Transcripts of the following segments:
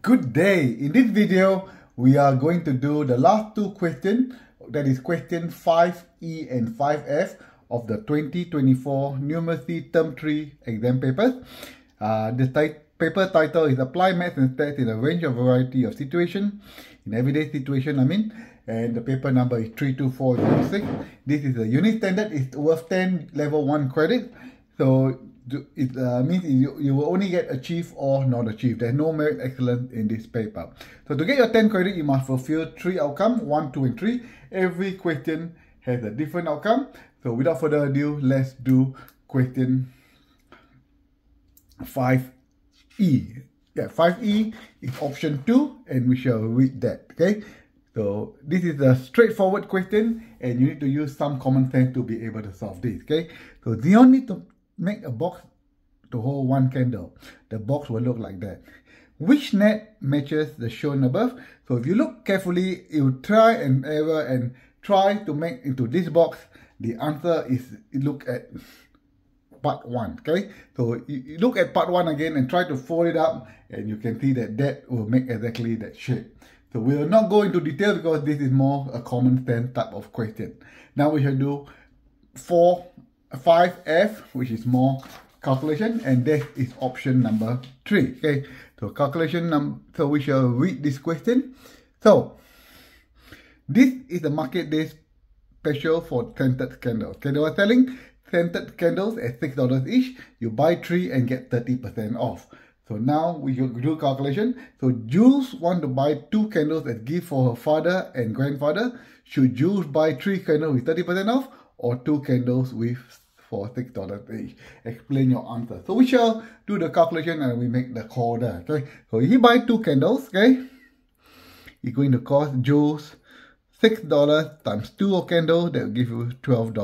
Good day. In this video, we are going to do the last two questions. That is question 5E and 5F of the 2024 Numeracy Term 3 exam papers. Uh, the paper title is Apply Maths and Stats in a range of variety of situation. In everyday situation, I mean. And the paper number is 32406. This is a unit standard. It's worth 10 level 1 credit. So it uh, means you, you will only get achieved or not achieved. There's no merit excellence in this paper. So to get your 10 credit, you must fulfill three outcome, one, two, and three. Every question has a different outcome. So without further ado, let's do question 5E. Yeah, 5E is option 2 and we shall read that, okay? So this is a straightforward question and you need to use some common sense to be able to solve this, okay? So Dion need to make a box to hold one candle. The box will look like that. Which net matches the shown above? So if you look carefully, you try and error and try to make into this box. The answer is look at part one, okay? So you look at part one again and try to fold it up and you can see that that will make exactly that shape. So we will not go into detail because this is more a common sense type of question. Now we shall do four 5F, which is more calculation, and that is option number three. Okay, so calculation number, so we shall read this question. So, this is the market day special for scented candles. Okay, they were selling scented candles at $6 each. You buy three and get 30% off. So now we do calculation. So Jules want to buy two candles as gift for her father and grandfather. Should Jules buy three candles with 30% off or two candles with for $6 each. Explain your answer. So we shall do the calculation and we make the call there. Okay. So if you buy two candles, okay, it's going to cost Jules $6 times two candles, that will give you $12.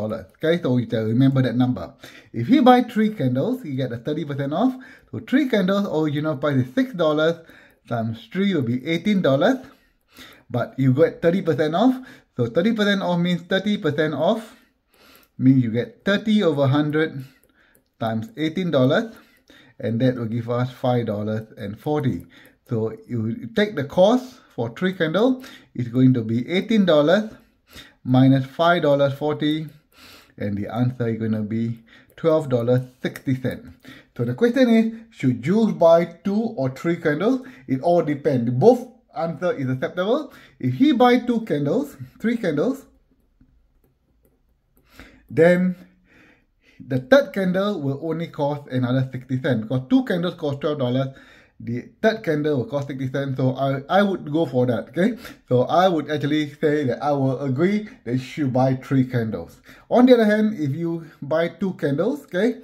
Okay, so you remember that number. If you buy three candles, you get a 30% off. So three candles, original price is $6 times three will be $18. But you get 30% off. So 30% off means 30% off means you get 30 over 100 times $18 and that will give us $5.40. So you take the cost for three candle, it's going to be $18 minus $5.40 and the answer is going to be $12.60. So the question is, should you buy two or three candles? It all depends. Both answer is acceptable. If he buy two candles, three candles, then the third candle will only cost another 60 cents because two candles cost $12 the third candle will cost 60 cents so I, I would go for that okay? So I would actually say that I will agree that you should buy three candles. On the other hand if you buy two candles okay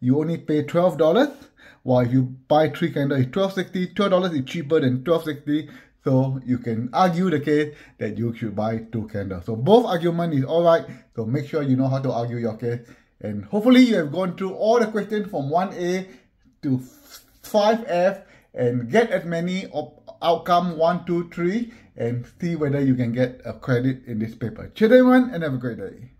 you only pay $12 while if you buy three candles it's $12.60 $12 is cheaper than $12.60 so you can argue the case that you should buy two candles. So both argument is alright. So make sure you know how to argue your case. And hopefully you have gone through all the questions from 1A to 5F and get as many of outcome 1, 2, 3 and see whether you can get a credit in this paper. Cheers everyone and have a great day.